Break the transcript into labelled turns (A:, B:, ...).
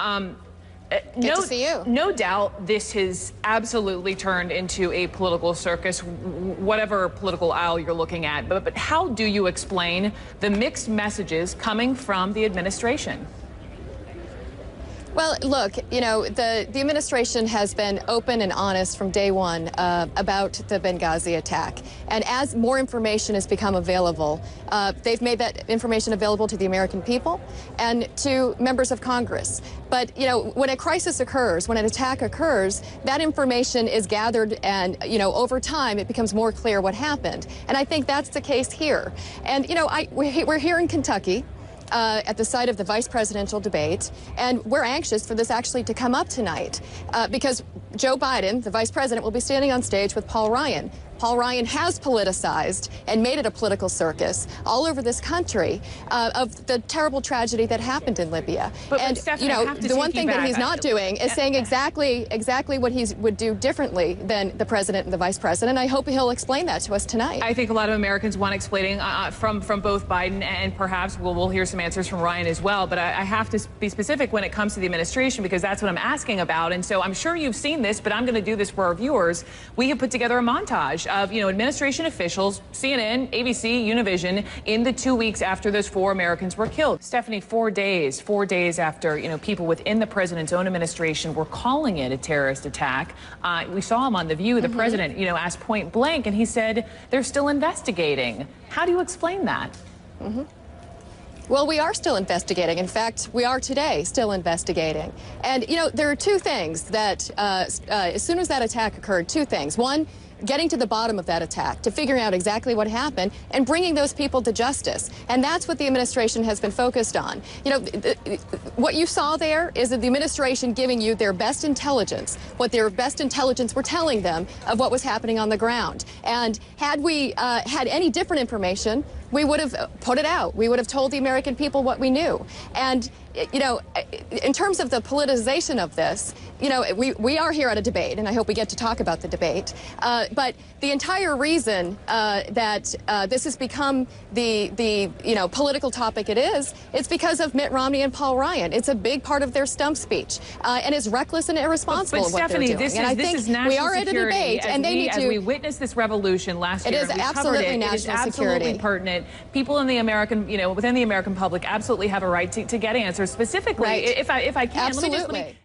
A: Um,
B: Good
A: no,
B: to see you.
A: No doubt this has absolutely turned into a political circus, whatever political aisle you're looking at. But, but how do you explain the mixed messages coming from the administration?
B: Well, look, you know, the, the administration has been open and honest from day one uh, about the Benghazi attack. And as more information has become available, uh, they've made that information available to the American people and to members of Congress. But, you know, when a crisis occurs, when an attack occurs, that information is gathered and, you know, over time it becomes more clear what happened. And I think that's the case here. And, you know, I, we're here in Kentucky uh, at the site of the vice presidential debate, and we're anxious for this actually to come up tonight uh, because Joe Biden, the vice president, will be standing on stage with Paul Ryan. Paul Ryan has politicized and made it a political circus all over this country uh, of the terrible tragedy that happened in Libya.
A: But,
B: and
A: but
B: you know, the one thing that he's not doing is saying exactly exactly what he would do differently than the president and the vice president. I hope he'll explain that to us tonight.
A: I think a lot of Americans want explaining uh, uh, from from both Biden and perhaps we'll, we'll hear some answers from Ryan as well. But I, I have to be specific when it comes to the administration because that's what I'm asking about. And so I'm sure you've seen this, but I'm going to do this for our viewers. We have put together a montage of, you know, administration officials, CNN, ABC, Univision, in the two weeks after those four Americans were killed. Stephanie, four days, four days after, you know, people within the president's own administration were calling it a terrorist attack. Uh, we saw him on The View, the mm -hmm. president, you know, asked point blank, and he said they're still investigating. How do you explain that?
B: Mm -hmm. Well, we are still investigating. In fact, we are today still investigating. And, you know, there are two things that, uh, uh, as soon as that attack occurred, two things. One, getting to the bottom of that attack, to figuring out exactly what happened, and bringing those people to justice. And that's what the administration has been focused on. You know, what you saw there is that the administration giving you their best intelligence, what their best intelligence were telling them of what was happening on the ground. And had we uh, had any different information, we would have put it out. We would have told the American people what we knew. And, you know, in terms of the politicization of this, you know, we, we are here at a debate, and I hope we get to talk about the debate. Uh, but the entire reason uh, that uh, this has become the, the, you know, political topic it is, it's because of Mitt Romney and Paul Ryan. It's a big part of their stump speech, uh, and it's reckless and irresponsible
A: but, but
B: what
A: Stephanie,
B: they're doing.
A: This
B: and
A: is,
B: I
A: this
B: think
A: is national
B: we are
A: security.
B: at a debate,
A: as
B: and they
A: we,
B: need
A: as
B: to.
A: we witnessed this revolution last
B: it
A: year,
B: is absolutely
A: it.
B: national
A: it is
B: security.
A: absolutely People in the American, you know, within the American public absolutely have a right to, to get answers. Specifically,
B: right.
A: if I if I can,
B: absolutely.